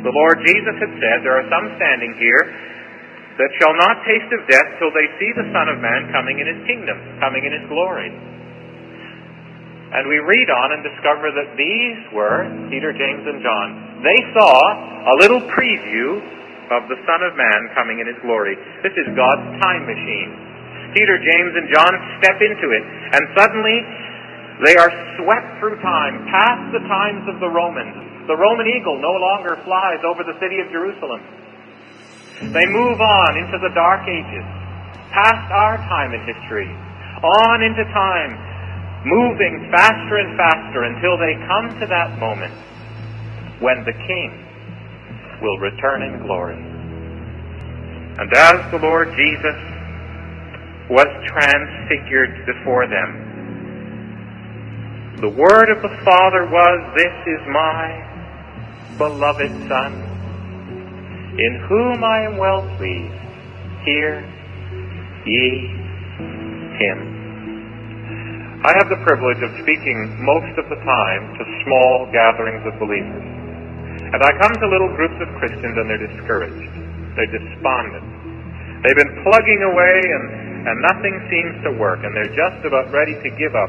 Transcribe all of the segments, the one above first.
The Lord Jesus had said, There are some standing here that shall not taste of death till they see the Son of Man coming in his kingdom, coming in his glory. And we read on and discover that these were Peter, James, and John. They saw a little preview of the Son of Man coming in his glory. This is God's time machine. Peter, James, and John step into it, and suddenly they are swept through time, past the times of the Romans. The Roman eagle no longer flies over the city of Jerusalem. They move on into the Dark Ages, past our time in history, on into time, moving faster and faster until they come to that moment when the King will return in glory. And as the Lord Jesus was transfigured before them, the word of the Father was, This is my beloved Son, in whom I am well pleased. Hear ye him. I have the privilege of speaking most of the time to small gatherings of believers. And I come to little groups of Christians and they're discouraged. They're despondent. They've been plugging away and, and nothing seems to work and they're just about ready to give up.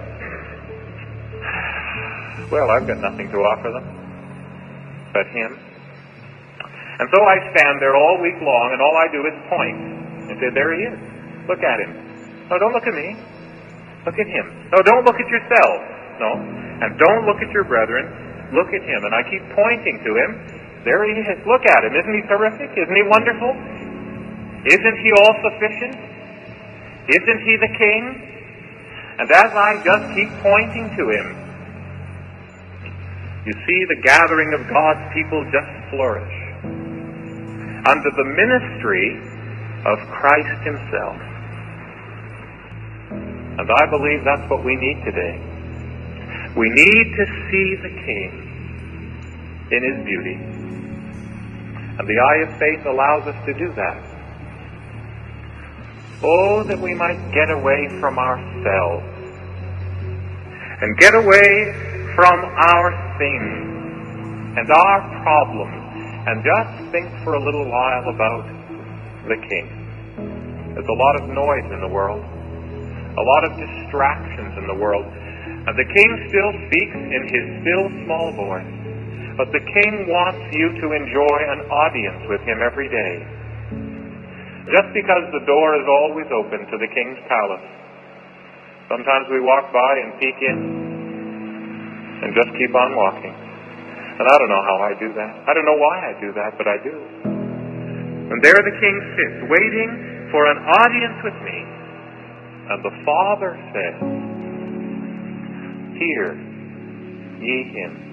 Well, I've got nothing to offer them but Him. And so I stand there all week long and all I do is point and say, there He is. Look at Him. No, don't look at me. Look at Him. No, don't look at yourself. No. And don't look at your brethren. Look at Him. And I keep pointing to Him. There He is. Look at Him. Isn't He terrific? Isn't He wonderful? Isn't He all sufficient? Isn't He the King? And as I just keep pointing to Him, you see the gathering of God's people just flourish under the ministry of Christ Himself. And I believe that's what we need today. We need to see the King in His beauty. And the eye of faith allows us to do that. Oh, that we might get away from ourselves and get away from our things and our problems and just think for a little while about the King. There's a lot of noise in the world, a lot of distractions in the world, and the King still speaks in his still small voice. But the King wants you to enjoy an audience with him every day. Just because the door is always open to the King's palace, sometimes we walk by and peek in and just keep on walking. And I don't know how I do that. I don't know why I do that, but I do. And there the king sits, waiting for an audience with me. And the Father says, Hear ye him.